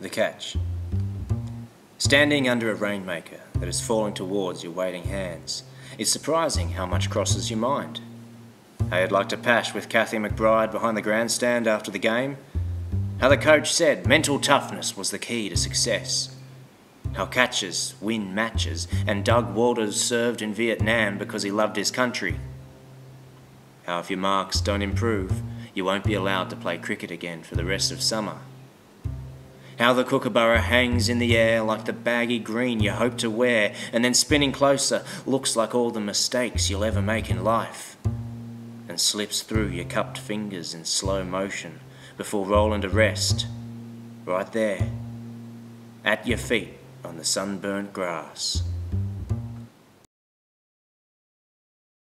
The catch. Standing under a rainmaker that is falling towards your waiting hands, it's surprising how much crosses your mind. How you'd like to pash with Kathy McBride behind the grandstand after the game. How the coach said mental toughness was the key to success. How catchers win matches and Doug Walters served in Vietnam because he loved his country. How if your marks don't improve, you won't be allowed to play cricket again for the rest of summer. How the kookaburra hangs in the air like the baggy green you hope to wear, and then spinning closer looks like all the mistakes you'll ever make in life, and slips through your cupped fingers in slow motion before rolling to rest, right there, at your feet on the sunburnt grass.